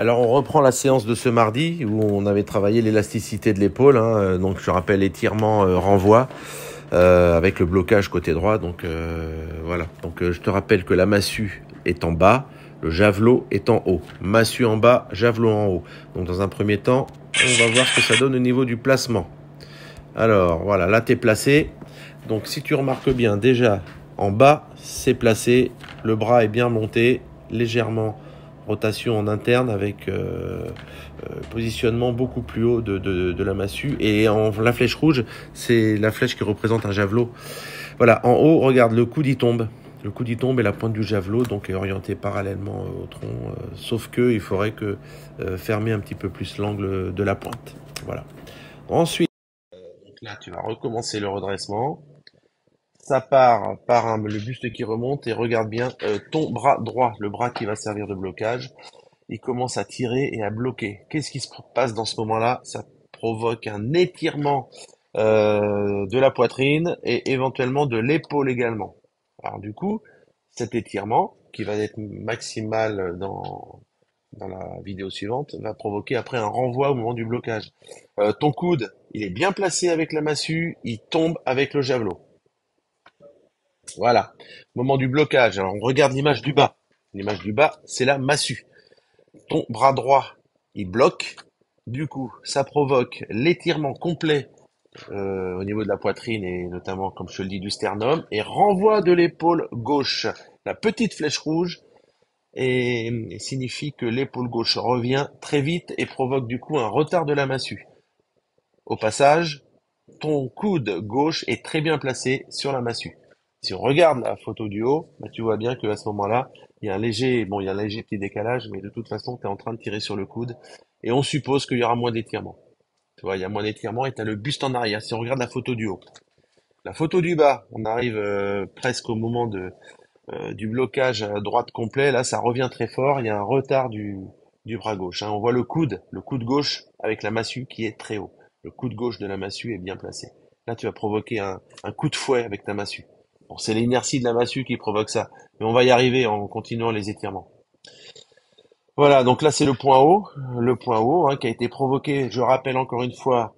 Alors on reprend la séance de ce mardi où on avait travaillé l'élasticité de l'épaule. Hein, donc je rappelle étirement, euh, renvoi euh, avec le blocage côté droit. Donc euh, voilà. Donc je te rappelle que la massue est en bas, le javelot est en haut. Massue en bas, javelot en haut. Donc dans un premier temps, on va voir ce que ça donne au niveau du placement. Alors voilà, là tu es placé. Donc si tu remarques bien, déjà en bas c'est placé, le bras est bien monté, légèrement rotation en interne avec euh, euh, positionnement beaucoup plus haut de, la massue. Et en, la flèche rouge, c'est la flèche qui représente un javelot. Voilà, en haut, regarde, le coude y tombe. Le coude y tombe et la pointe du javelot donc est orientée parallèlement au tronc. Euh, sauf que il faudrait que fermer un petit peu plus l'angle de la pointe. Voilà. Ensuite, là, tu vas recommencer le redressement ça part par le buste qui remonte et regarde bien euh, ton bras droit, le bras qui va servir de blocage. Il commence à tirer et à bloquer. Qu'est-ce qui se passe dans ce moment-là? Ça provoque un étirement euh, de la poitrine et éventuellement de l'épaule également. Alors du coup, cet étirement, qui va être maximal dans, dans la vidéo suivante, va provoquer après un renvoi au moment du blocage. Euh, ton coude, il est bien placé avec la massue, il tombe avec le javelot. Voilà. Moment du blocage. Alors, on regarde l'image du bas. L'image du bas, c'est la massue. Ton bras droit, il bloque. Du coup, ça provoque l'étirement complet euh, au niveau de la poitrine et notamment, comme je le dis, du sternum et renvoi de l'épaule gauche. La petite flèche rouge et signifie que l'épaule gauche revient très vite et provoque du coup un retard de la massue. Au passage, ton coude gauche est très bien placé sur la massue. Si on regarde la photo du haut, bah, tu vois bien qu'à ce moment-là, il y a un léger, bon, il y a un léger petit décalage, mais de toute façon, tu es en train de tirer sur le coude, et on suppose qu'il y aura moins d'étirement. Tu vois, il y a moins d'étirement et tu as le buste en arrière. Si on regarde la photo du haut. La photo du bas, on arrive euh, presque au moment de, euh, du blocage à droite complet. Là, ça revient très fort. Il y a un retard du, du bras gauche. Hein. On voit le coude, le coude gauche avec la massue qui est très haut. Le coude gauche de la massue est bien placé. Là, tu vas provoquer un, un coup de fouet avec ta massue. Bon, c'est l'inertie de la massue qui provoque ça. Mais on va y arriver en continuant les étirements. Voilà, donc là c'est le point haut, le point haut hein, qui a été provoqué, je rappelle encore une fois,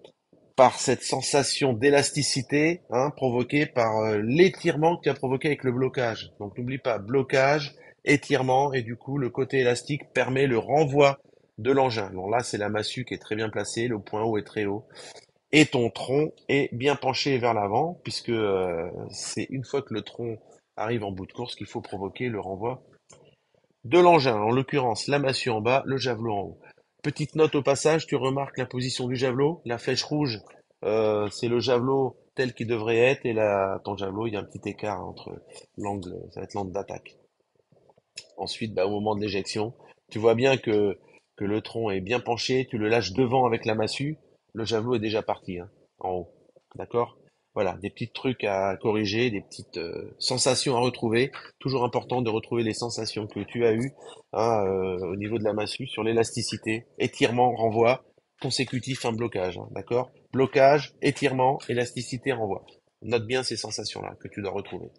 par cette sensation d'élasticité hein, provoquée par euh, l'étirement tu as provoqué avec le blocage. Donc n'oublie pas, blocage, étirement, et du coup le côté élastique permet le renvoi de l'engin. Donc là c'est la massue qui est très bien placée, le point haut est très haut et ton tronc est bien penché vers l'avant, puisque euh, c'est une fois que le tronc arrive en bout de course qu'il faut provoquer le renvoi de l'engin, en l'occurrence la massue en bas, le javelot en haut. Petite note au passage, tu remarques la position du javelot, la flèche rouge, euh, c'est le javelot tel qu'il devrait être, et là, ton javelot, il y a un petit écart entre l'angle, ça va être l'angle d'attaque. Ensuite, bah, au moment de l'éjection, tu vois bien que, que le tronc est bien penché, tu le lâches devant avec la massue, le javelot est déjà parti, hein, en haut. D'accord? Voilà, des petits trucs à corriger, des petites euh, sensations à retrouver. Toujours important de retrouver les sensations que tu as eues hein, euh, au niveau de la massue sur l'élasticité, étirement, renvoi, consécutif, un blocage. Hein, D'accord? Blocage, étirement, élasticité, renvoi. Note bien ces sensations-là que tu dois retrouver.